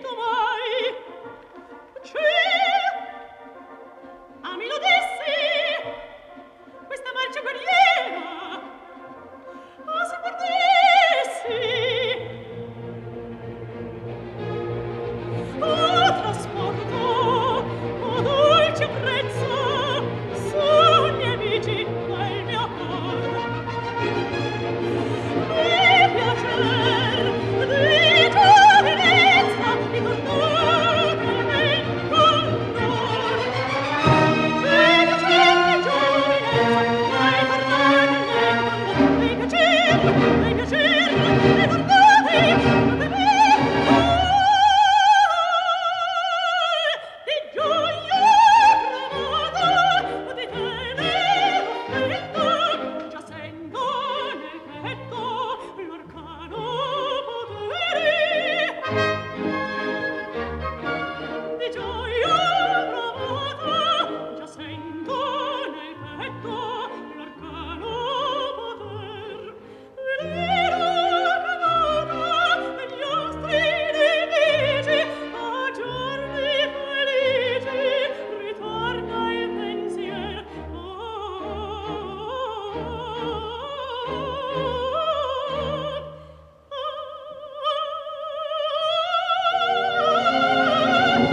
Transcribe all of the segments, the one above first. come on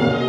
Thank you.